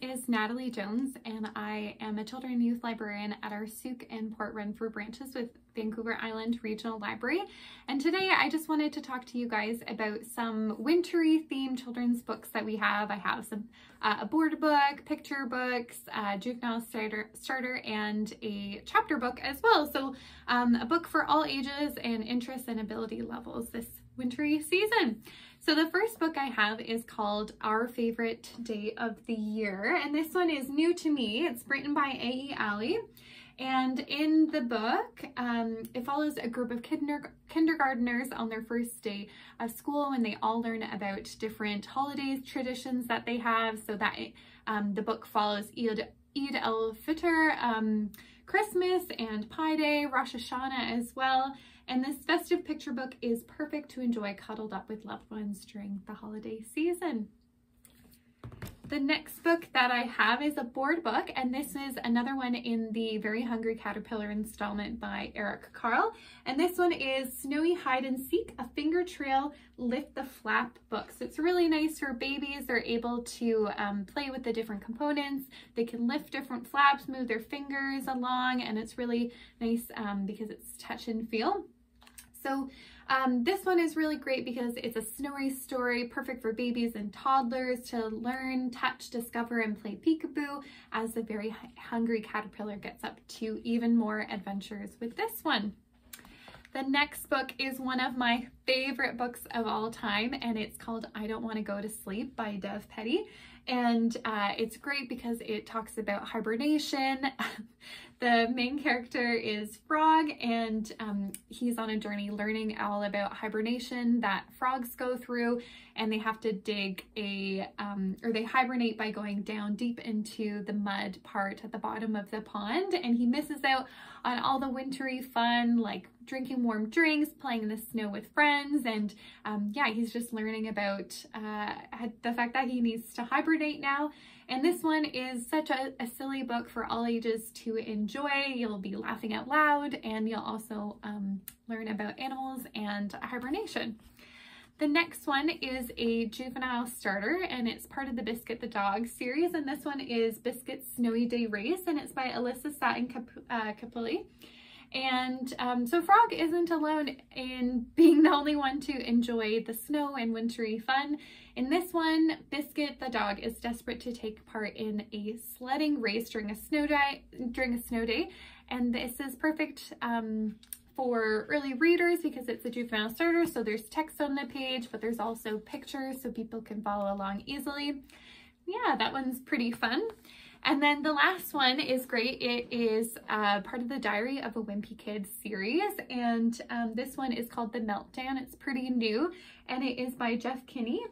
is Nathalie Jones and I am a children and youth librarian at our Sooke and Port Renfrew branches with Vancouver Island Regional Library. And today I just wanted to talk to you guys about some wintry themed children's books that we have. I have some uh, a board book, picture books, juvenile starter, starter, and a chapter book as well. So um, a book for all ages and interests and ability levels this wintry season. So the first book I have is called Our Favorite Day of the Year, and this one is new to me. It's written by A.E. Ali. And in the book, um, it follows a group of kinder kindergarteners on their first day of school when they all learn about different holidays, traditions that they have. So that um, the book follows Eid, Eid al-Fitr, um, Christmas and Pi Day, Rosh Hashanah as well. And this festive picture book is perfect to enjoy cuddled up with loved ones during the holiday season. The next book that I have is a board book, and this is another one in the Very Hungry Caterpillar installment by Eric Carle. And this one is Snowy Hide and Seek, a finger trail lift the flap book. So it's really nice for babies. They're able to um, play with the different components. They can lift different flaps, move their fingers along, and it's really nice um, because it's touch and feel. So um, this one is really great because it's a snowy story, perfect for babies and toddlers to learn, touch, discover, and play peekaboo as the very hungry caterpillar gets up to even more adventures with this one. The next book is one of my favorite books of all time and it's called I Don't Want to Go to Sleep by Dev Petty and uh, it's great because it talks about hibernation. the main character is Frog and um, he's on a journey learning all about hibernation that frogs go through and they have to dig a, um, or they hibernate by going down deep into the mud part at the bottom of the pond and he misses out on all the wintry fun like drinking warm drinks, playing in the snow with friends, and um, yeah, he's just learning about uh, the fact that he needs to hibernate now. And this one is such a, a, silly book for all ages to enjoy. You'll be laughing out loud, and you'll also um, learn about animals and hibernation. The next one is a juvenile starter and it's part of the Biscuit the Dog series and this one is Biscuit's Snowy Day Race and it's by Alyssa Satin Cap uh. And um, so Frog isn't alone in being the only one to enjoy the snow and wintry fun. In this one, Biscuit the dog is desperate to take part in a sledding race during a snow day, during a snow day. And this is perfect um, for early readers because it's a juvenile starter. So there's text on the page, but there's also pictures so people can follow along easily. Yeah, that one's pretty fun. And then the last one is great. It is uh, part of the Diary of a Wimpy Kid series. And um, this one is called The Meltdown. It's pretty new and it is by Jeff Kinney.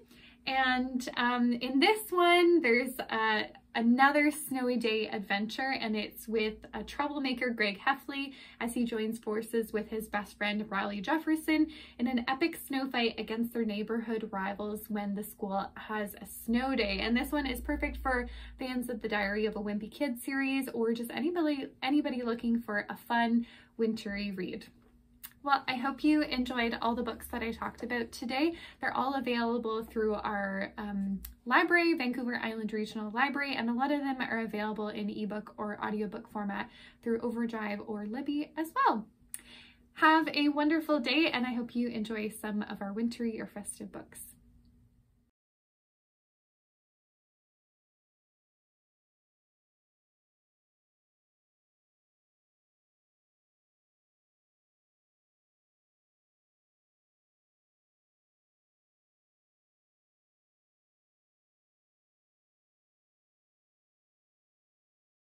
And um, in this one, there's uh, another snowy day adventure and it's with a troublemaker Greg Heffley as he joins forces with his best friend Rowley Jefferson in an epic snow fight against their neighborhood rivals when the school has a snow day. And this one is perfect for fans of the Diary of a Wimpy Kid series or just anybody anybody looking for a fun wintry read. Well, I hope you enjoyed all the books that I talked about today. They're all available through our um, library, Vancouver Island Regional Library, and a lot of them are available in ebook or audiobook format through Overdrive or Libby as well. Have a wonderful day, and I hope you enjoy some of our wintry or festive books.